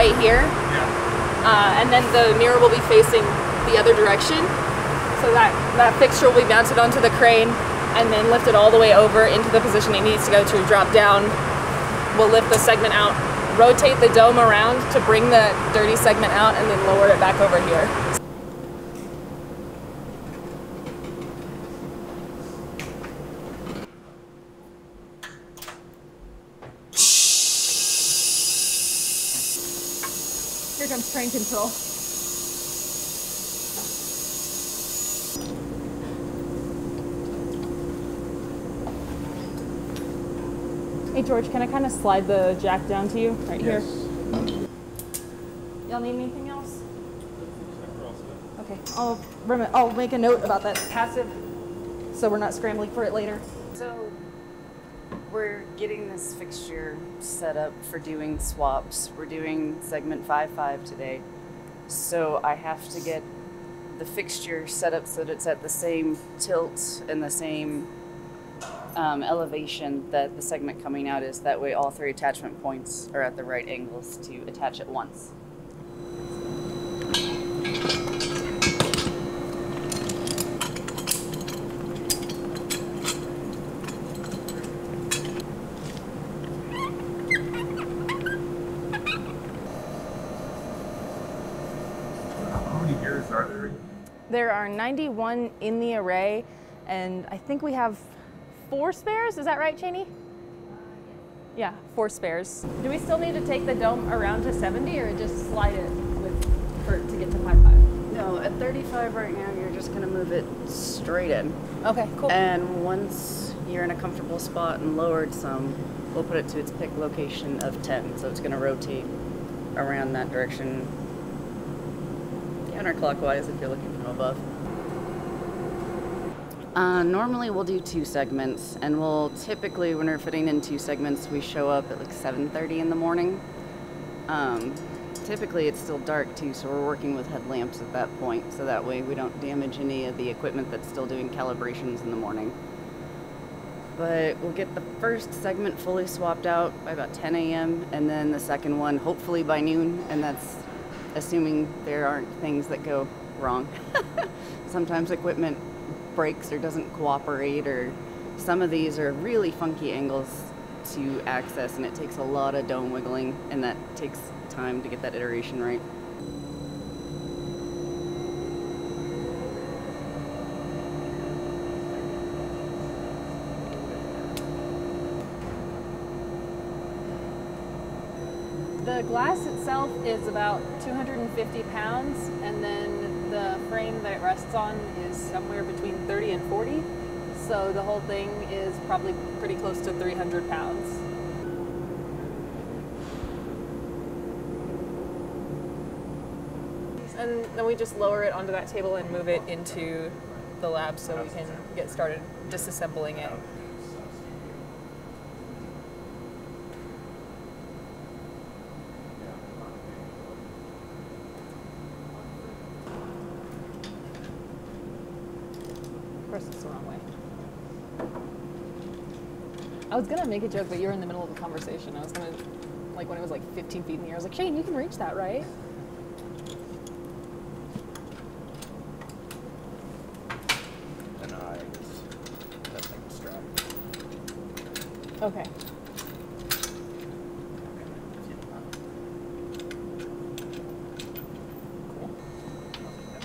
right here. Uh, and then the mirror will be facing the other direction. So that, that fixture will be mounted onto the crane and then lifted all the way over into the position it needs to go to, drop down. We'll lift the segment out, rotate the dome around to bring the dirty segment out and then lower it back over here. Here comes train control. Hey George, can I kind of slide the jack down to you right here? Y'all need anything else? Okay, I'll rem- I'll make a note about that passive, so we're not scrambling for it later. So we're getting this fixture set up for doing swaps. We're doing segment 5-5 today. So I have to get the fixture set up so that it's at the same tilt and the same um, elevation that the segment coming out is. That way all three attachment points are at the right angles to attach at once. How many gears are there? There are 91 in the array, and I think we have four spares. Is that right, Cheney? Yeah, four spares. Do we still need to take the dome around to 70 or just slide it with for to get to 5.5? No, at 35 right now, you're just going to move it straight in. Okay, cool. And once you're in a comfortable spot and lowered some, we'll put it to its pick location of 10. So it's going to rotate around that direction counterclockwise if you're looking from above. Uh, normally we'll do two segments, and we'll typically, when we're fitting in two segments, we show up at like 7:30 in the morning. Um, typically, it's still dark too, so we're working with headlamps at that point, so that way we don't damage any of the equipment that's still doing calibrations in the morning. But we'll get the first segment fully swapped out by about 10 a.m., and then the second one hopefully by noon, and that's assuming there aren't things that go wrong. Sometimes equipment breaks or doesn't cooperate, or some of these are really funky angles to access, and it takes a lot of dome wiggling, and that takes time to get that iteration right. The glass itself is about 250 pounds, and then the frame that it rests on is somewhere between 30 and 40. So the whole thing is probably pretty close to 300 pounds. And then we just lower it onto that table and move it into the lab so we can get started disassembling it. Of course, it's the wrong way. I was gonna make a joke, but you were in the middle of a conversation. I was gonna, like, when it was like 15 feet in the air, I was like, Shane, you can reach that, right? And I was testing the strap. Okay. Cool.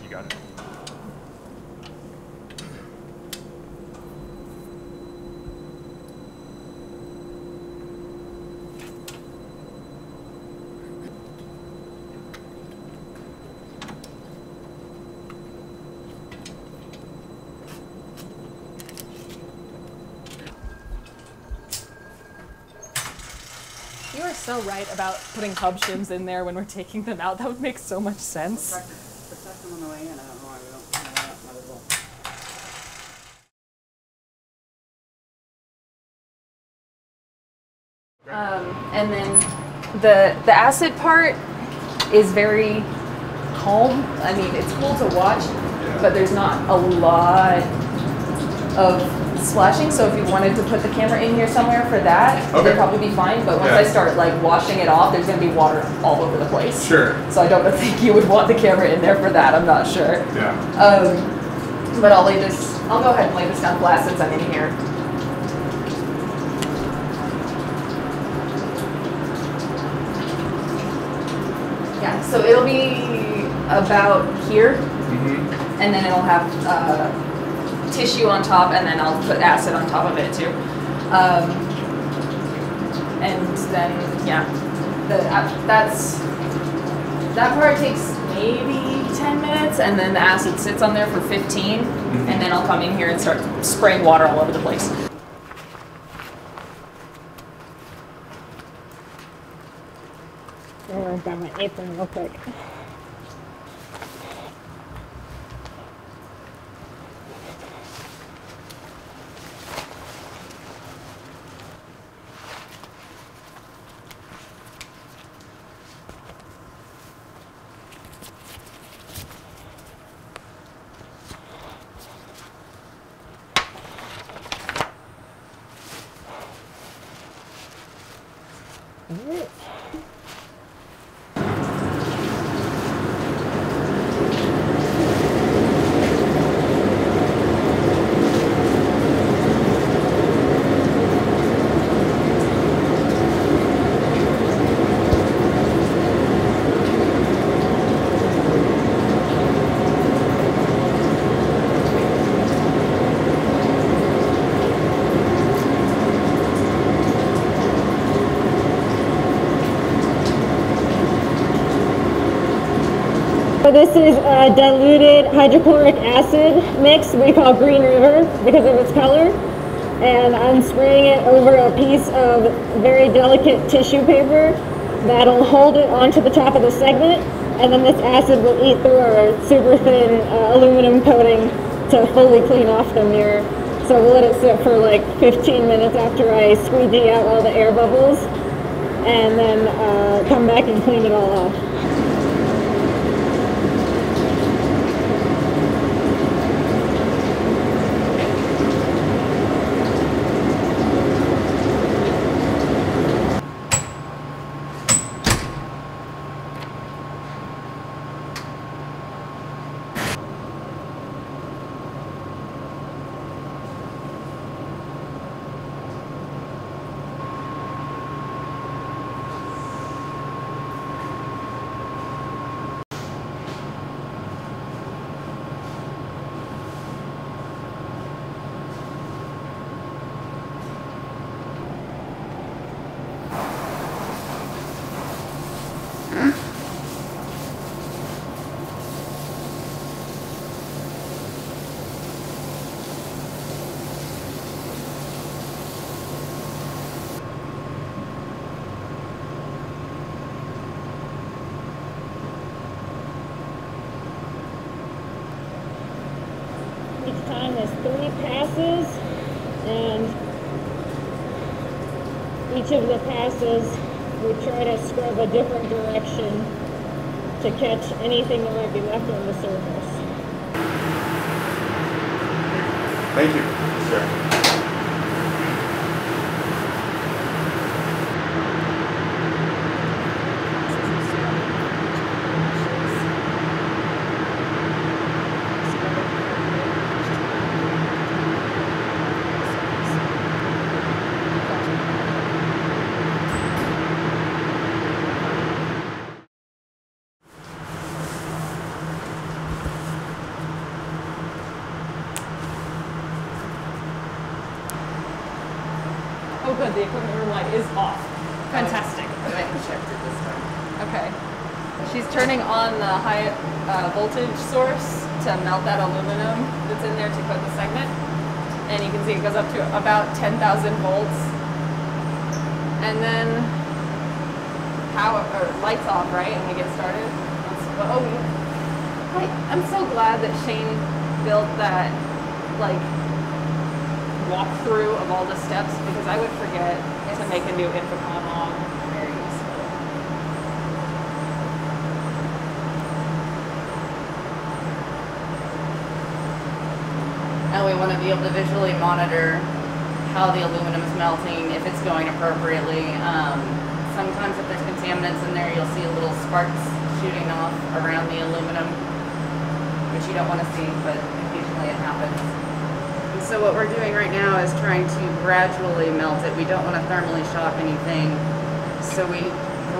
You got it. So right about putting hub shims in there when we're taking them out. That would make so much sense. Um, and then the the acid part is very calm. I mean, it's cool to watch, but there's not a lot of splashing, so if you wanted to put the camera in here somewhere for that, Okay. it'd probably be fine. But once Yeah. I start like washing it off, there's gonna be water all over the place. Sure. So I don't think you would want the camera in there for that. I'm not sure. Yeah. Um, but I'll lay this. I'll go ahead and lay this down flat since I'm in here. Yeah. So it'll be about here, Mm-hmm. and then it'll have uh, tissue on top, and then I'll put acid on top of it too. Um, and then yeah, the, uh, that's that part takes maybe 10 minutes, and then the acid sits on there for 15, and then I'll come in here and start spraying water all over the place. I'm gonna grab my apron real quick. This is a diluted hydrochloric acid mix we call Green River because of its color. And I'm spraying it over a piece of very delicate tissue paper that'll hold it onto the top of the segment. And then this acid will eat through our super thin uh, aluminum coating to fully clean off the mirror. So we'll let it sit for like 15 minutes after I squeegee out all the air bubbles and then uh, come back and clean it all off. Each time there's three passes, and each of the passes try to scrub a different direction to catch anything that might be left on the surface. Thank you. Sure. Good. The equipment room light is off. Fantastic. i checked it this time Okay. She's turning on the high uh, voltage source to melt that aluminum that's in there to coat the segment. And you can see it goes up to about 10,000 volts. And then power or lights off, right? And we get started. Oh. I, I'm so glad that Shane built that like walkthrough of all the steps because I would forget to make a new Infocom log very easily. now we want to be able to visually monitor how the aluminum is melting, if it's going appropriately. Um, sometimes if there's contaminants in there, you'll see little sparks shooting off around the aluminum, which you don't want to see, but occasionally it happens. So what we're doing right now is trying to gradually melt it. We don't want to thermally shock anything, so we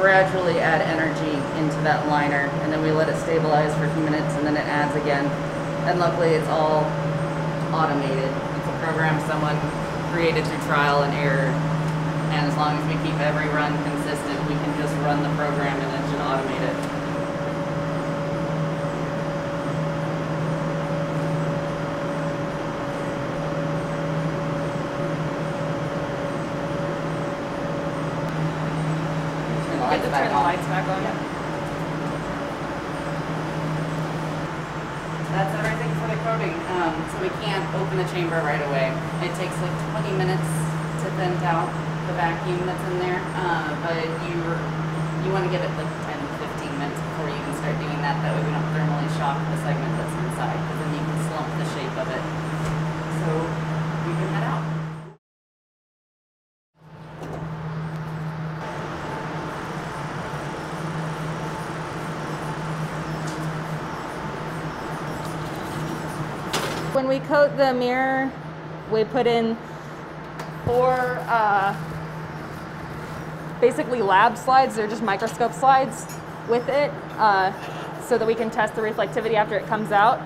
gradually add energy into that liner, and then we let it stabilize for a few minutes, and then it adds again. And luckily, it's all automated. It's a program someone created through trial and error. And as long as we keep every run consistent, we can just run the program and it should automate it. Turn the Get lights to back That's everything for the coating. Um, so we can't open the chamber right away. It takes like 20 minutes to vent out the vacuum that's in there. Uh, but you you want to give it like 10, 15 minutes before you can start doing that. That way we don't thermally shock the segment that's inside because then you can slump the shape of it. So we can head out. When we coat the mirror, we put in four uh, basically lab slides. They're just microscope slides with it uh, so that we can test the reflectivity after it comes out.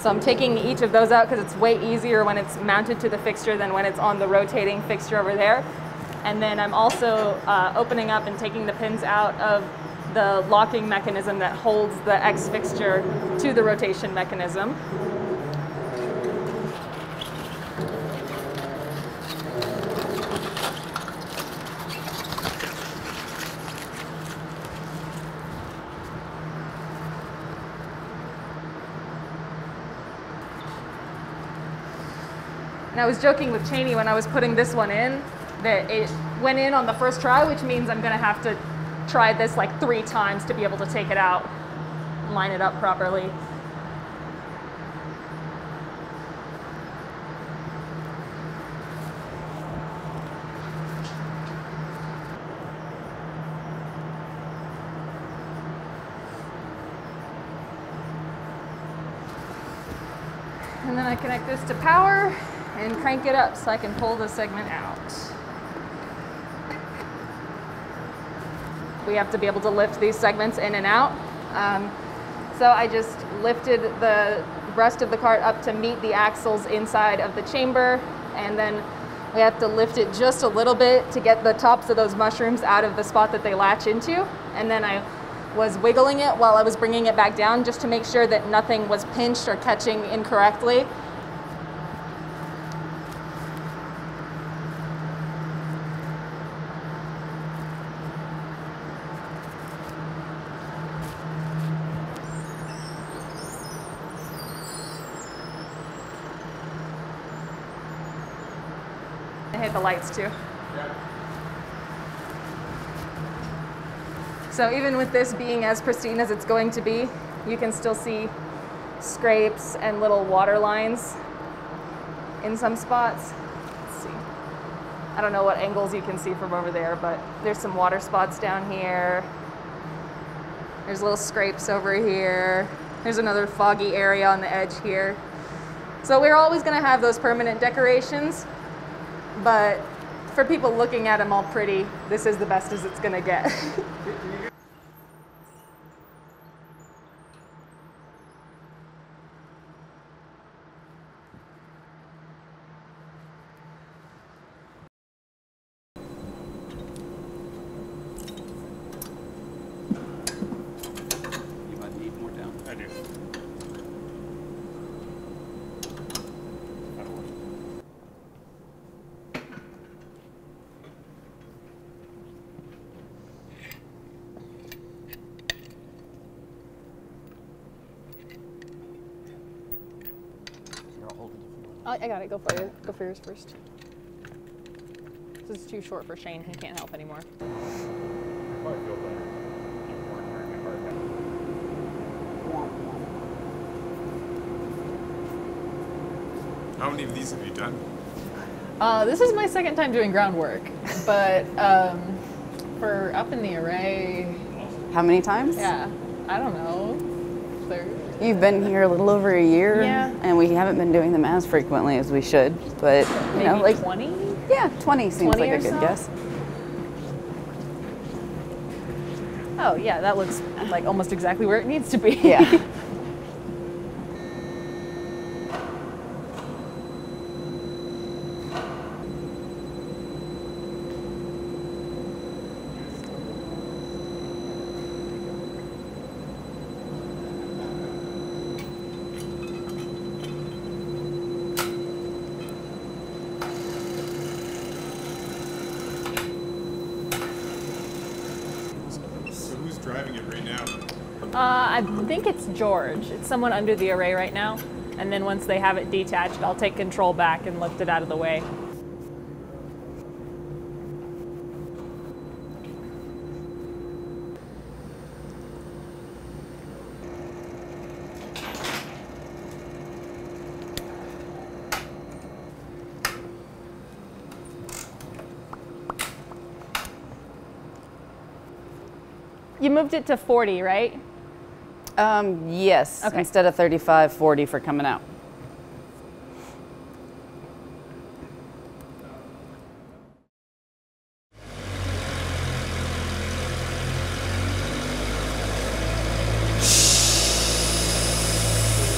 So I'm taking each of those out because it's way easier when it's mounted to the fixture than when it's on the rotating fixture over there. And then I'm also uh, opening up and taking the pins out of the locking mechanism that holds the X fixture to the rotation mechanism. And I was joking with Cheney when I was putting this one in that it went in on the first try, which means I'm gonna have to try this like three times to be able to take it out, line it up properly. And then I connect this to power and crank it up so I can pull the segment out. We have to be able to lift these segments in and out. Um, so I just lifted the rest of the cart up to meet the axles inside of the chamber and then we have to lift it just a little bit to get the tops of those mushrooms out of the spot that they latch into. And then I was wiggling it while I was bringing it back down just to make sure that nothing was pinched or catching incorrectly. Lights too. So even with this being as pristine as it's going to be, you can still see scrapes and little water lines in some spots. Let's see. I don't know what angles you can see from over there, but there's some water spots down here. There's little scrapes over here. There's another foggy area on the edge here. So we're always going to have those permanent decorations, but for people looking at them all pretty, this is the best as it's to get. You might need more down. I do. That'll work. You're hold it if you want. I, I got it. Go for it. Go for yours first. This is too short for Shane. He can't help anymore. I probably feel better. You weren't wearing a hard hat. How many of these have you done? Uh, this is my second time doing groundwork, but um, for up in the array, How many times? yeah, I don't know. Third. You've been here a little over a year, Yeah. and we haven't been doing them as frequently as we should. But you Maybe know, like 20? yeah, 20 seems 20 like a good so? guess. Oh, yeah, that looks like almost exactly where it needs to be. Yeah. So who's driving it right now? Uh, I think it's George. It's someone under the array right now. And then once they have it detached, I'll take control back and lift it out of the way. You moved it to 40, right? Um, yes. Okay. Instead of 35, 40 for coming out.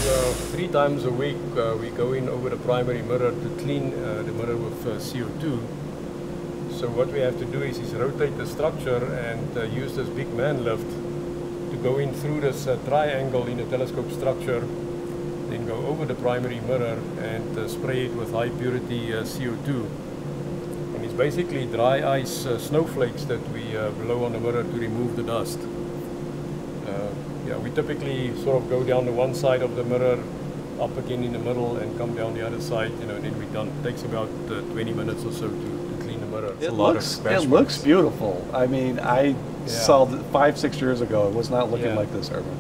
Uh, three times a week uh, we go in over the primary mirror to clean uh, the mirror with uh, CO2. So what we have to do is, is rotate the structure and uh, use this big man lift to go in through this uh, triangle in the telescope structure, then go over the primary mirror and uh, spray it with high purity uh, CO2. And it's basically dry ice uh, snowflakes that we uh, blow on the mirror to remove the dust. Uh, yeah, we typically sort of go down the one side of the mirror, up again in the middle, and come down the other side. You know, and then we're done. It takes about uh, 20 minutes or so to, to clean the mirror. It's It a lot looks of batch it looks beautiful. I mean, I Yeah. five six years ago. It was not looking Yeah. like this, Urban.